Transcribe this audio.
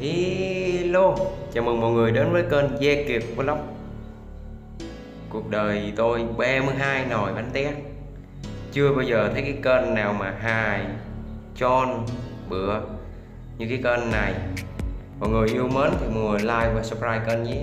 Hello, chào mừng mọi người đến với kênh Gia Kiệt Vlog Cuộc đời tôi 32 nồi bánh tét Chưa bao giờ thấy cái kênh nào mà hài, tròn, bựa như cái kênh này Mọi người yêu mến thì mọi người like và subscribe kênh nhé